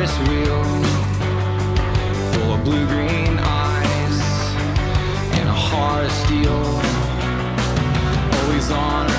Ferris wheel full of blue green eyes and a heart of steel. Always on